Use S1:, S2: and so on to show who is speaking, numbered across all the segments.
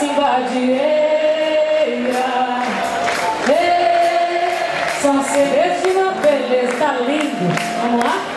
S1: Cacimbadeira Ei, São uma beleza Tá lindo Vamos lá?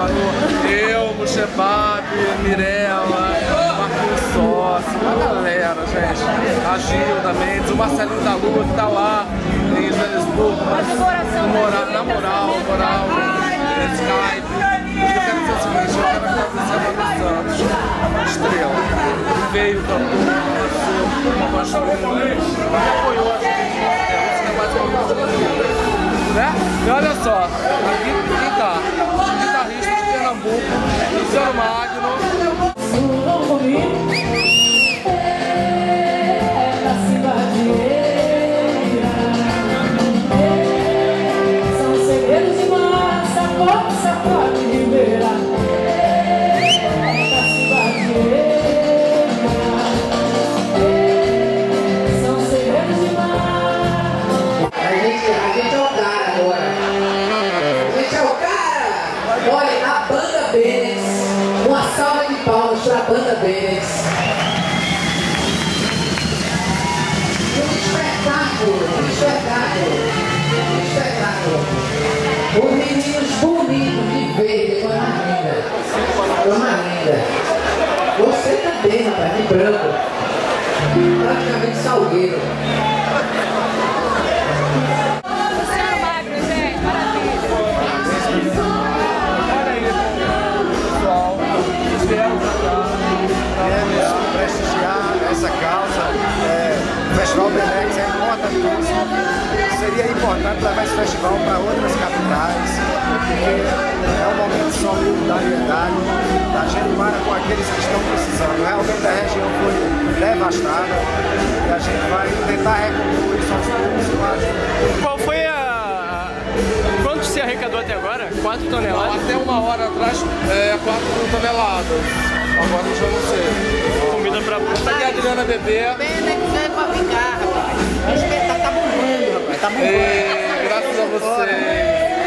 S2: Manu?
S1: Eu,
S3: Muxebab, Mirella, Marquinhos Sócio, uma galera, gente. A Gilda Mendes, o Marcelinho da Lua que tá lá em Joanesburgo.
S4: Mas
S3: moral, na moral, moral, Skype. Que eu quero dizer o seguinte, eu quero agradecer a Santos, estrela, que veio, cantou, nasceu, construiu, me apoiou, acho que é que é né? E olha só, aqui quem tá?
S5: A Benex. Um espetáculo, um espetáculo, um espetáculo. Os meninos bonitos de verde, coisa linda. Mais linda. Você também, rapaz, de branco. Praticamente salgueiro.
S6: Para outras capitais, porque é um momento de solidariedade da gente para com aqueles que estão precisando. Realmente a região foi devastada e a gente vai tentar reconstruir isso aos poucos.
S7: Qual foi a. Quanto se arrecadou até agora? 4 toneladas?
S3: até uma hora atrás, é, 4 toneladas. Agora eu já não sei.
S7: Comida pra.
S3: Aqui é a Adriana Bebê.
S5: Benex é pra ficar, rapaz. O espetáculo tá bombando, rapaz. Tá bombando.
S3: Graças a vocês.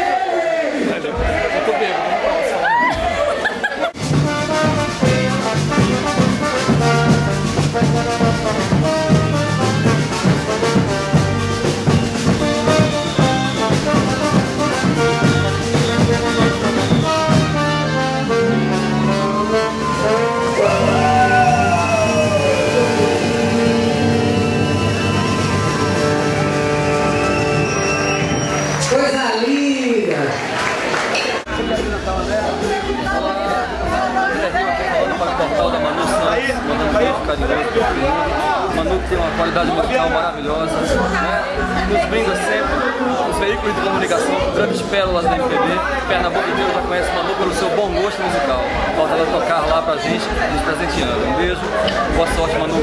S8: Carinhoso. Manu tem uma qualidade musical maravilhosa, né? Nos brinda sempre, os veículos de comunicação, grandes pérolas da MPB. Pernambuco inteiro já conhece Manu pelo seu bom gosto musical. Falta ela tocar lá pra gente, nos presenteando. Um beijo, boa sorte, Manu.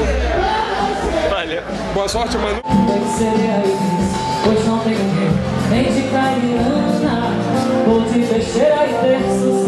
S7: Valeu. Boa sorte, Manu.
S1: Pois não tem ninguém, nem de Cairiana, ou de besteira e terço,